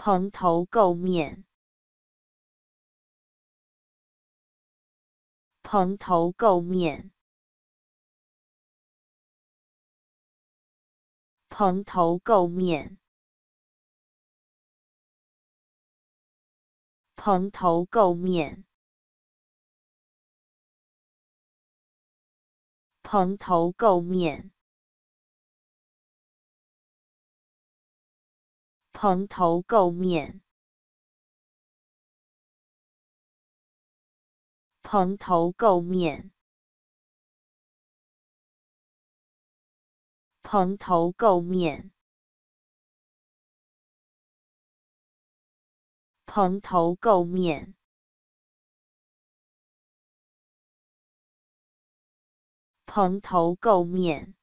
蓬头垢面，蓬头垢面，蓬头垢面，蓬头垢面，蓬头垢面。蓬头垢面，蓬头垢面，蓬头垢面，蓬头垢面，蓬头垢面。